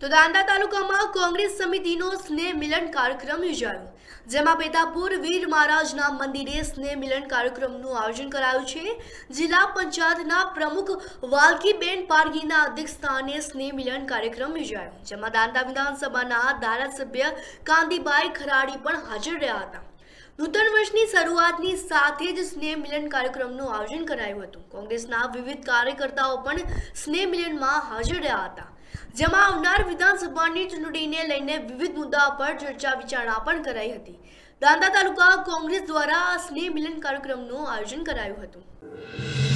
તો દાંડા તાલુકામાં કોંગ્રેસ સમિતિનો સ્નેહ મિલન કાર્યક્રમ યોજાયો, જેમાં પેતાપુર વીર મહારાજના મંદિરે સ્નેહ મિલન કાર્યક્રમનું આયોજન કરાયું છે. જિલ્લા પંચાયતના પ્રમુખ વાલકીબેન પારગીના અધ્યક્ષસ્થાને સ્નેહ મિલન કાર્યક્રમ યોજાયો, જેમાં દાંડા વિધાનસભાના ધારાસભ્ય કાંતિભાઈ ખરાડી પણ હાજર રહ્યા હતા. નૂતન વર્ષની શરૂઆતની સાથે જ સ્નેહ મિલન કાર્યક્રમનું આયોજન કરાયું હતું. કોંગ્રેસના વિવિધ કાર્યકર્તાઓ પણ સ્નેહ મિલનમાં હાજર રહ્યા હતા. જેમાં આવનાર વિધાનસભાની ચૂંટણીને લઈને વિવિધ મુદ્દા પર ચર્ચા વિચારણા પણ કરાઈ હતી. દાંતા તાલુકા કોંગ્રેસ દ્વારા સ્નેહ મિલન કાર્યક્રમનું આયોજન કરાયું હતું.